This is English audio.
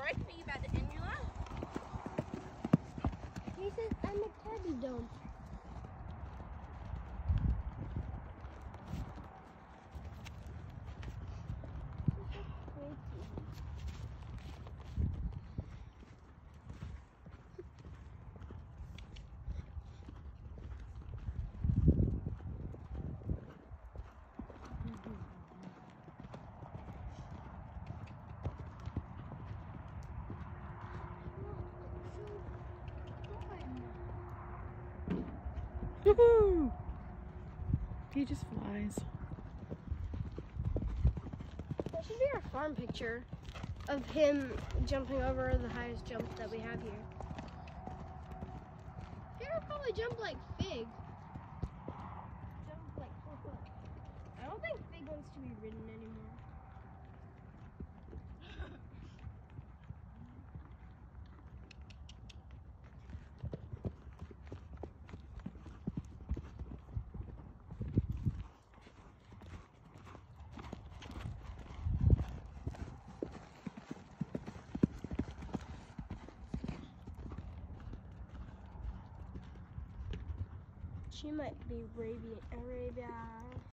right for you the end, Angela. He says I'm a teddy dome. Woohoo! He just flies. That should be our farm picture of him jumping over the highest jump that we have here. He would probably jump like Fig. Jump like oh, four foot. I don't think Fig wants to be ridden anymore. She might be Arabian.